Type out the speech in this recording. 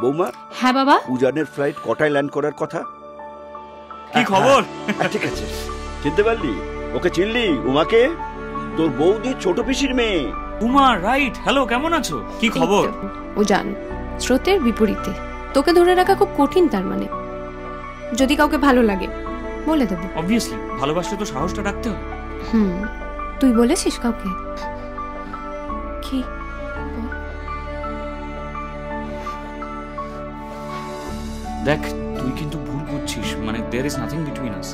বৌমা? হ্যাঁ বাবা। উজানের ফ্লাইট কটায় ল্যান্ড করার কথা? কি খবর? হ্যাঁ, ঠিক আছে। চিনতে পারলি? ওকে চিনলি? উমাকে? তোর বৌদি ছোট পিসির মেয়ে। উমা রাইট হ্যালো কেমন আছো? কি খবর? এই তো, ও জান স্রোতের বিপরীতে। তোকে ধরে রাখা খুব কঠিন তার মানে। যদি কাউকে ভালো লাগে বলে দেবো। অবভিয়াসলি ভালোবাসলে তো সাহসটা রাখতে হবে। হুম তুই বলেছিস কাউকে? কি? দেখ তুই কিন্তু ভুল করছিস মানে there is nothing between us